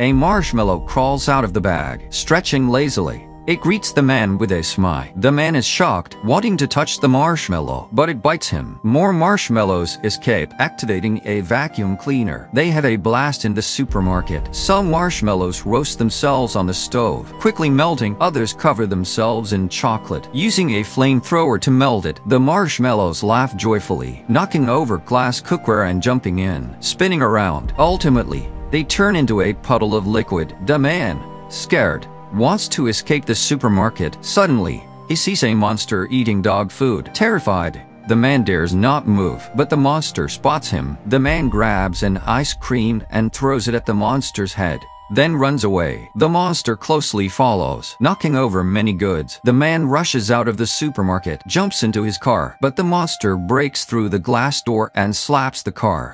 A marshmallow crawls out of the bag, stretching lazily. It greets the man with a smile. The man is shocked, wanting to touch the marshmallow, but it bites him. More marshmallows escape, activating a vacuum cleaner. They have a blast in the supermarket. Some marshmallows roast themselves on the stove, quickly melting. Others cover themselves in chocolate. Using a flamethrower to melt it, the marshmallows laugh joyfully, knocking over glass cookware and jumping in, spinning around. Ultimately, they turn into a puddle of liquid. The man, scared, wants to escape the supermarket. Suddenly, he sees a monster eating dog food. Terrified, the man dares not move, but the monster spots him. The man grabs an ice cream and throws it at the monster's head, then runs away. The monster closely follows, knocking over many goods. The man rushes out of the supermarket, jumps into his car, but the monster breaks through the glass door and slaps the car.